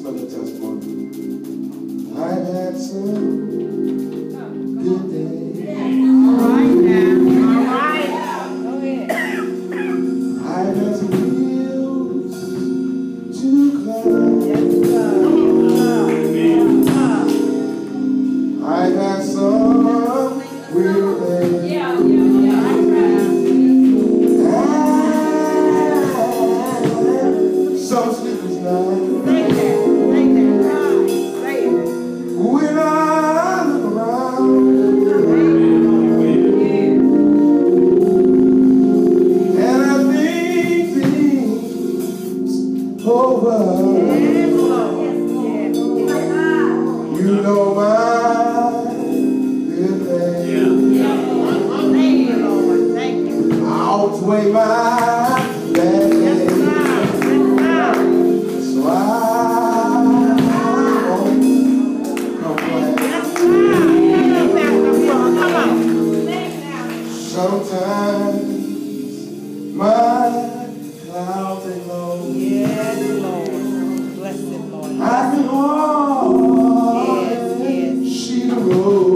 smell the testimony. I had some good days. All right now. All right. Go ahead. I had some to climb. away my bad So I won't complain. Sometimes my clouds are low. Yes, Lord. Bless Lord. I can hardly yes, yes. see the road.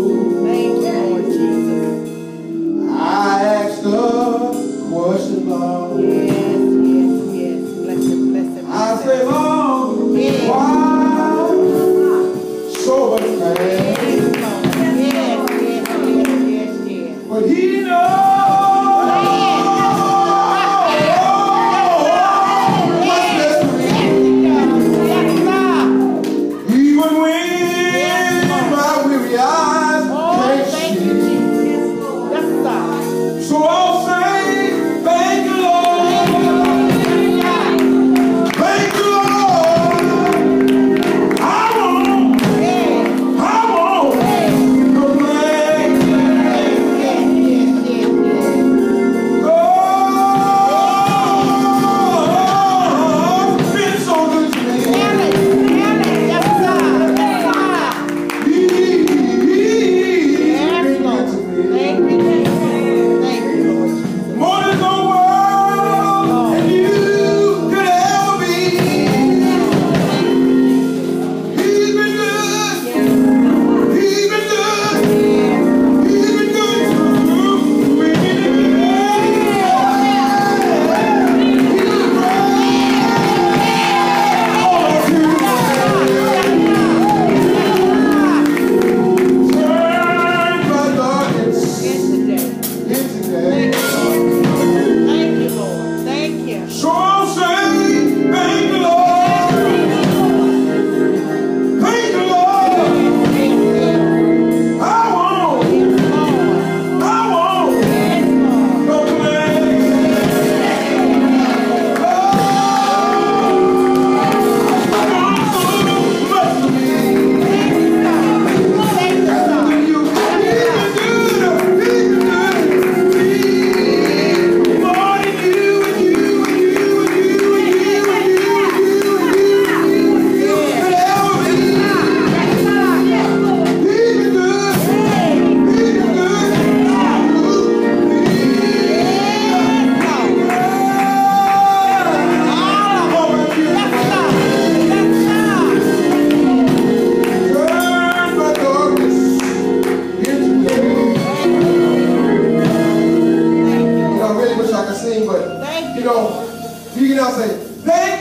you know, you can now say, thank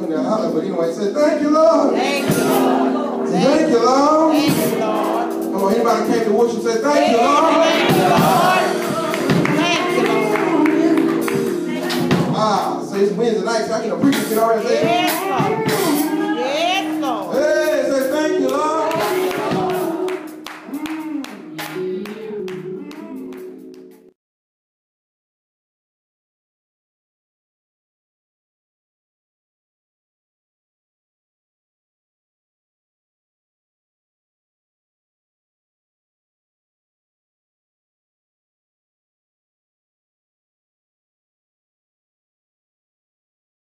brother come down holler, but anyway, say, thank you, Lord. Thank you, Lord. Thank you, Lord. Thank you, Lord. Come on, anybody came to worship, say, thank you, Lord. Thank you, Lord. Thank you, Lord. Ah, so it's Wednesday night, so I can appreciate it already. Yeah.